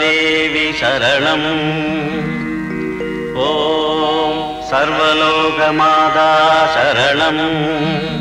देवीशरणम् ॐ सर्वलोकमादा शरणम्।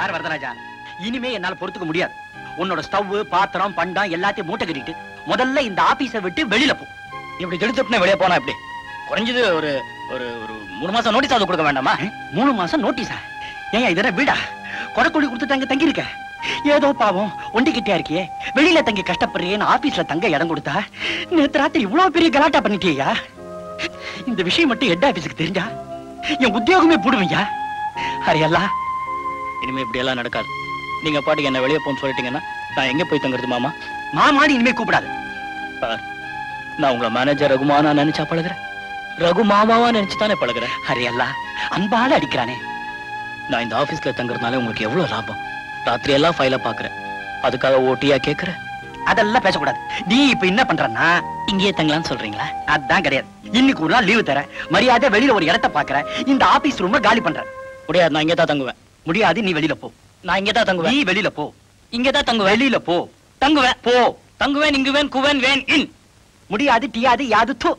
பாரு வரதராஜா. இனிமே என்னால பொறுத்துக்க முடியாது. உன்னோட ஸ்டவ் பாத்திரம் பண்டம் எல்லாத்தையும் மூட்டை கட்டிட்டு முதல்ல இந்த ஆபீஸை விட்டு வெளியில போ. இப்படி திடுத்துப்புனே வெளியே போனா எப்படி? குறைஞ்சது ஒரு ஒரு ஒரு மூணு மாசம் நோட்டீஸ் ஆகுது கொடுக்க வேண்டாமா? மூணு மாசம் நோட்டீஸா ஏன் இதெல்லாம் வீடா? கொடக்குழி கொடுத்துட்டு அங்க தங்கி ஏதோ பாவம் ஒண்டிக்கிட்டே இருக்கியே? வெளியில தங்கி கஷ்டப்படுறியேன்னு ஆபீஸ்ல தங்க இடம் கொடுத்தா நேத்து ராத்திரி இவ்வளவு பெரிய கலாட்டா பண்ணிட்டியா இந்த விஷயம் மட்டும் ஹெட் ஆபீஸுக்கு தெரிஞ்சா? என் உத்தியோகமே போடுவீங்க ஹரியல்லா இனிமே இப்படி எல்லாம் நடக்காது. நீங்க பாட்டுக்கு என்ன வெளியே போன்னு சொல்லிட்டீங்கன்னா நான் எங்க போய் தங்குறது மாமா? மாமாடி இனிமே கூப்பிடாது. நான் உங்களை மேனேஜர் ரகுமானா நினைச்சா பழகுறேன். ரகு மாமாவா நினைச்சு தானே பழகுறேன். ஹரியல்லா அன்பால அடிக்கிறானே. நான் இந்த ஆபீஸ்ல தங்குறதுனால உங்களுக்கு எவ்வளவு லாபம்? ராத்திரி எல்லாம் ஃபைல பாக்குறேன் அதுக்காக ஓட்டியா கேக்குறேன்? அதெல்லாம் பேசக்கூடாது. நீ இப்ப என்ன பண்றன்னா இங்கேயே தங்கலாம்னு சொல்றீங்களா? அதான் கிடையாது. இன்னைக்கு ஒரு நாள் லீவு தர மரியாதை வெளியில ஒரு இடத்த பாக்குற இந்த ஆபீஸ் ரூம் காலி பண்ற முடியாது நான் இங்கே தான் தங்குவேன். முடியாது நீ வெளியில போ. நான் இங்கே தான் நீ தங்குவேன் வெளியில போ. இங்கே தான் தங்குவேன். வெளியில போ. தங்குவேன். போ. தங்குவேன் இங்குவேன் குவேன் வேன் இன். முடியாது டியாது யாது தூ.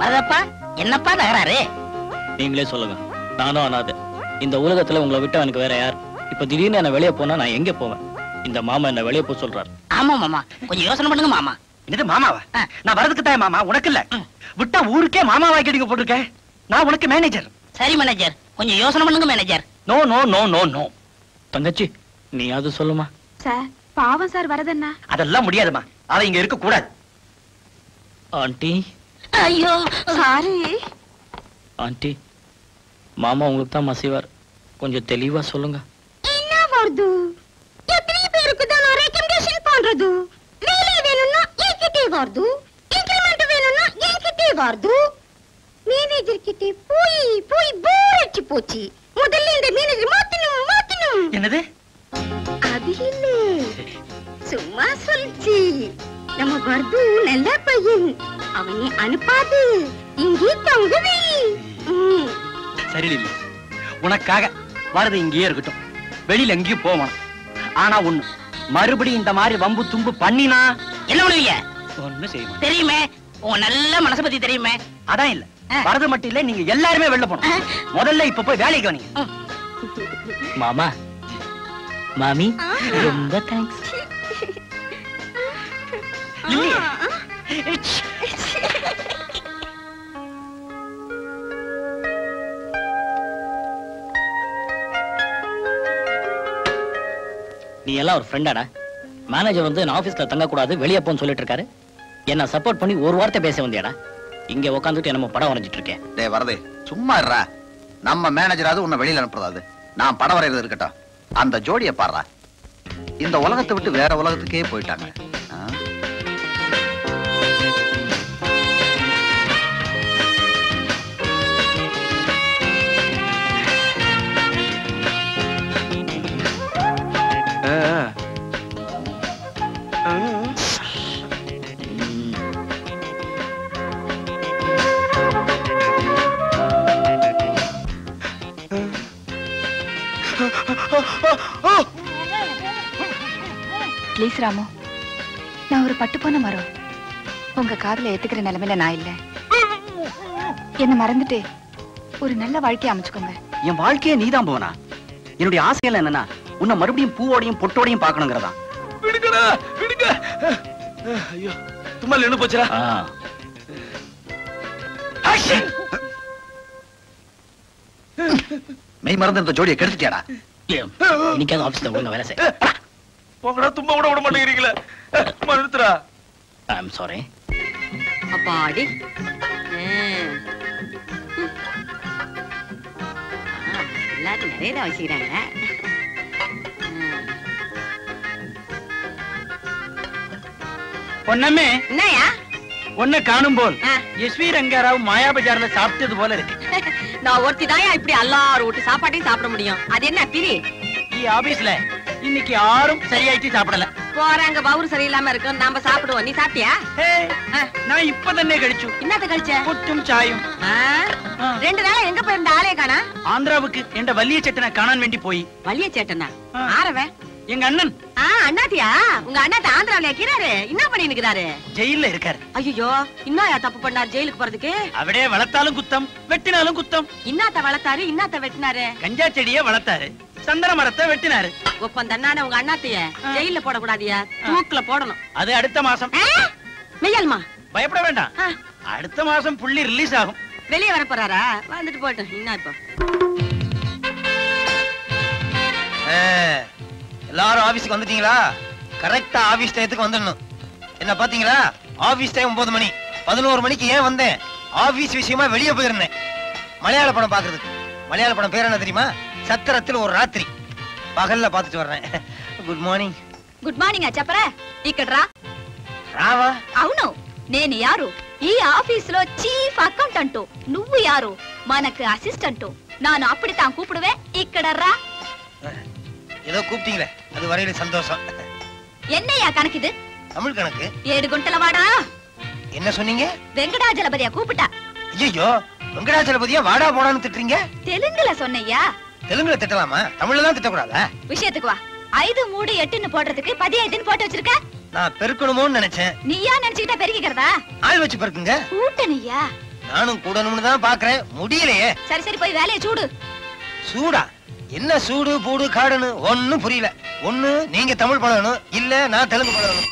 வரதப்பா என்னப்பா தகராறு நீங்களே சொல்லுங்க. நானும் அனாதை. இந்த உலகத்துல உங்களை விட்டு எனக்கு வேற யார்? இப்ப திடீர்னு என்ன வெளியே போனா நான் எங்க போவேன்? இந்த மாமா என்ன வெளியே போக சொல்றாரு. ஆமா மாமா. கொஞ்சம் யோசனை பண்ணுங்க மாமா. என்னது மாமாவா. நான் வரதுக்கு தான் மாமா. உனக்கு இல்ல. விட்டா ஊருக்கே மாமாவா கேடிங்க போட்டிருக்கேன் நான் உனக்கு மேனேஜர் சரி மேனேஜர் கொஞ்சம் யோசனை பண்ணுங்க manager no no no no no தங்கச்சி நீ அது சொல்லுமா? சார் பாவம் சார் வரதண்ணா. அதெல்லாம் முடியாதுமா. அவ இங்க இருக்க கூடாது ஆண்டி. ஐயோ. சாரி. ஆண்டி மாமா உங்களுக்கு தான் மசிவார். கொஞ்சம் தெளிவா சொல்லுங்க. என்ன வருது எத்தனை பேருக்கு தான் ரெக்கமெண்டேஷன் பண்றது வேலை வேணும்னா என்கிட்டே வருது இன்கிரிமெண்ட் வேணும்னா என்கிட்டே வருது மேனேஜர் போய் போய் போர் அடிச்சு போச்சு. முதல்ல இந்த மேனேஜர் மாத்தணும் மாத்தணும். என்னது? அது இல்ல. சும்மா சொல்லிச்சு. நம்ம வர்து நல்ல பையன். அவனை அனுப்பாது. இங்கே தங்குவே. சரி லில்லி உனக்காக வரது இங்கேயே இருக்கட்டும். வெளியில எங்கேயும் போவான் ஆனா ஒண்ணு மறுபடியும் இந்த மாதிரி வம்பு தும்பு பண்ணினா என்ன பண்ணுவீங்க? ஒண்ணு செய்ய மாட்டேன். தெரியுமே? உன் நல்ல மனசை பத்தி தெரியுமே? அதான் இல்ல. வரது மட்டும் இல்ல நீங்க எல்லாருமே வெளில ஆ. முதல்ல இப்ப போய் வேலைக்கு வந்தீங்க. மாமா மாமி ரொம்ப தேங்க்ஸ் நீ எல்லாம் ஒரு ஃப்ரெண்டாடா மேனேஜர் வந்து நான் ஆபீஸ்ல தங்க கூடாது வெளியே போன்னு சொல்லிட்டு இருக்காரு. என்ன சப்போர்ட் பண்ணி ஒரு வார்த்தை பேச வந்தியாடா. இங்க உட்காந்துட்டு நம்ம படம் வரைஞ்சிட்டு இருக்கேன் டே வரதே சும்மா இருறா நம்ம மேனேஜராவது உன்னை வெளியில அனுப்புறதாது. நான் படம் வரைகிறது இருக்கட்டும். அந்த ஜோடியை பாடுறா இந்த உலகத்தை விட்டு வேற உலகத்துக்கே போயிட்டாங்க. ப்ளீஸ் ராமு. நான் ஒரு பட்டு போன மரம். உங்க காதுல ஏத்துக்கிற நிலைமையில நான் இல்ல. என்ன மறந்துட்டு ஒரு நல்ல வாழ்க்கையை அமைச்சுக்கோங்க. என் வாழ்க்கையே நீதான் போனா. என்னுடைய ஆசைகள் என்னன்னா உன்னை மறுபடியும் பூவோடையும் பொட்டோடையும் பார்க்கணுங்கிறதா விடுங்கடா விடுங்க. ஐயோ தும்மல் நின்னு போச்சுடா. மெய் மறந்து இந்த ஜோடியை கெடுத்துட்டியாடா? இன்னைக்காவது ஆபீஸ்ல ஒழுங்கா வேலை செய் போங்கடா தும்ப கூட விட மாட்டேங்கிறீங்களே. நிறுத்துறா ஐம் சாரி அப்பாடி எல்லாத்தையும் நிறைய தான் வச்சுக்கிறாங்க. ம். பொன்னம்மே என்னய்யா? உன்னை காணும் போல் ஆ. எஸ்வி ரங்காராவ் மாயா பஜார்ல சாப்பிட்டது போல இருக்கு. நான் ஒருத்தி தாயா இப்படி எல்லாரும் வீட்டு சாப்பாட்டையும் சாப்பிட முடியும். அது என்ன பிரி ஆபீஸ்ல இன்னைக்கு யாரும் சரியாயிட்டு சாப்பிடல. போறாங்க பவுரு சரியில்லாம இருக்கும். நாம சாப்பிடுவோம். நீ சாப்பிட்டியா? நான் இப்ப தானே கழிச்சு. என்னத்த கழிச்ச? புட்டும் சாயும். ரெண்டு நாளா எங்க போயிருந்த ஆளே காணா? ஆந்திராவுக்கு எந்த வள்ளிய சேட்டனை காணான் வேண்டி போய். வள்ளிய சேட்டனா? ஆரவன் எங்க அண்ணன். அண்ணாத்தியா? உங்க அண்ணாத்த ஆந்திராவில இருக்கிறாரு என்ன பண்ணி இருக்கிறாரு ஜெயில இருக்காரு. ஐயோ இன்னும் தப்பு பண்ணாரு ஜெயிலுக்கு போறதுக்கு? அவரே வளர்த்தாலும் குத்தம் வெட்டினாலும் குத்தம். இன்னாத்த வளர்த்தாரு இன்னாத்த வெட்டினாரு? கஞ்சா செடியே வளர்த்தாரு. சந்தன மரத்தை வெட்டினாரு. ஒப்பம் தன்னான உங்க அண்ணாத்தைய ஜெயில போடக்கூடாதியா? தூக்குல போடணும். அது அடுத்த மாசம்? மெய்யாலுமா பயப்பட வேண்டாம். ஆ, அடுத்த மாசம் புள்ளி ரிலீஸ் ஆகும். வெளிய வர போறாரா? வந்துட்டு போட்டோம் என்ன இப்போ? எல்லாரும் ஆபீஸ்க்கு வந்துட்டீங்களா? கரெக்டா ஆபீஸ் டயத்துக்கு வந்துடணும். என்ன பாத்தீங்களா? ஆபீஸ் டைம் ஒன்பது மணி. பதினோரு மணிக்கு ஏன் வந்தேன்? ஆபீஸ் விஷயமா வெளியே போயிருந்தேன். மலையாள படம் பாக்குறதுக்கு. மலையாள படம் பேர் என்ன தெரியுமா? சத்திரத்தில் ஒரு ராத்திரி. பகல்ல பாத்துட்டு வர்றேன். குட் மார்னிங் குட் மார்னிங் அச்சப்பற చెప్పరా ராவா? రా రావా అవును నేను యారు ఈ ఆఫీసులో చీఫ్ అకౌంటెంట్ నువ్వు యారు మనకు అసిస్టెంట్ నాను అప్పుడు తాను కూపుడువే ఇక్కడ రా ఏదో కూప్టీங்களே அது வரையில சந்தோஷம். என்னையா கணக்கு இது? தமிழ் கணக்கு. ஏழு குண்டல வாடா. என்ன சொன்னீங்க? வெங்கடாஜலபதியா கூப்பிட்டா. ஐயோ வெங்கடாஜலபதியா வாடா போடான்னு திட்டுறீங்க? தெலுங்குல சொன்னையா? தெலுங்குல திட்டலாமா? தமிழ்ல தான் திட்டக்கூடாதா? விஷயத்துக்கு வா. ஐదు மூடு எட்டுன்னு போடுறதுக்கு பதி ஐதுன்னு போட்டு வச்சிருக்க. நான் பெருக்கணுமோன்னு நினைச்சேன். நீயா நினைச்சுக்கிட்டா பெருகிக்கிறதா? ஆள் வச்சு பெருக்குங்க. கூட்டணியா நானும் கூடணும்னு தான் பாக்குறேன். முடியலையே. சரி சரி போய் வேலையை சூடு. சூடா? என்ன சூடு பூடு காடுன்னு ஒண்ணும் புரியல. ஒண்ணு நீங்க தமிழ் பழகணும். இல்ல நான் தெலுங்கு பழகணும்.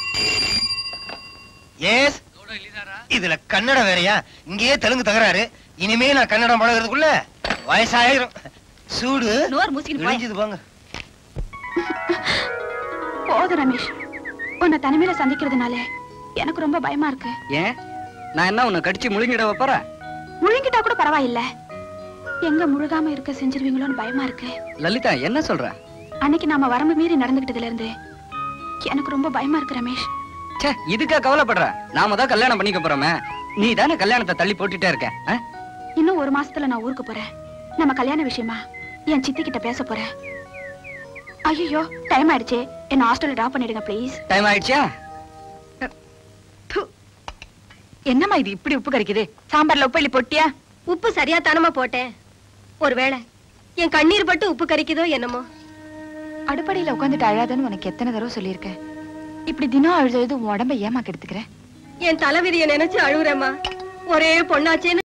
எஸ் இதுல கன்னடம் வேறயா? இங்கேயே தெலுங்கு தகராறு. இனிமே நான் கன்னடம் பழகிறதுக்குள்ள வயசாயிரும். சூடு. நோர் மூசிக்கிட்டு போய். போங்க. போதும் ரமேஷ். உன்னை தனிமையில சந்திக்கிறதுனால எனக்கு ரொம்ப பயமா இருக்கு. ஏன்? நான் என்ன உன்னை கடிச்சு முழுங்கிட போறேன் முழுங்கிட்டா கூட பரவாயில்ல. எங்க முழுகாம இருக்க செஞ்சிருவீங்களோன்னு பயமா இருக்கு. லலிதா என்ன சொல்ற? அன்னைக்கு நாம வரம்பு மீறி நடந்துகிட்டதுல இருந்து எனக்கு ரொம்ப பயமா இருக்கு ரமேஷ். ச்சே இதுக்கா கவலைப்படுற? நாம தான் கல்யாணம் பண்ணிக்க போறோமே. நீ தானே கல்யாணத்தை தள்ளி போட்டுட்டே இருக்க? இன்னும் ஒரு மாசத்துல நான் ஊருக்கு போறேன். நம்ம கல்யாண விஷயமா? என் சித்தி கிட்ட பேச போறேன். ஐயோ டைம் ஆயிடுச்சு. என்ன ஹாஸ்டல்ல டிராப் பண்ணிடுங்க ப்ளீஸ் டைம் ஆயிடுச்சா? என்னம்மா இது இப்படி உப்பு கறிக்குது சாம்பார்ல உப்பு இல்லி பொட்டியா? உப்பு சரியா தானமா போட்டேன். ஒருவேளை என் கண்ணீர் பட்டு உப்பு கரிக்குதோ என்னமோ. அடுப்படியில உட்காந்துட்டு அழாதன்னு உனக்கு எத்தனை தடவை சொல்லியிருக்கேன். இப்படி தினம் அழுது உன் உடம்ப ஏமா கெடுத்துக்கிற என் தலைவிதிய நினைச்சு அழுகுறேம்மா. ஒரே பொண்ணாச்சேன்னு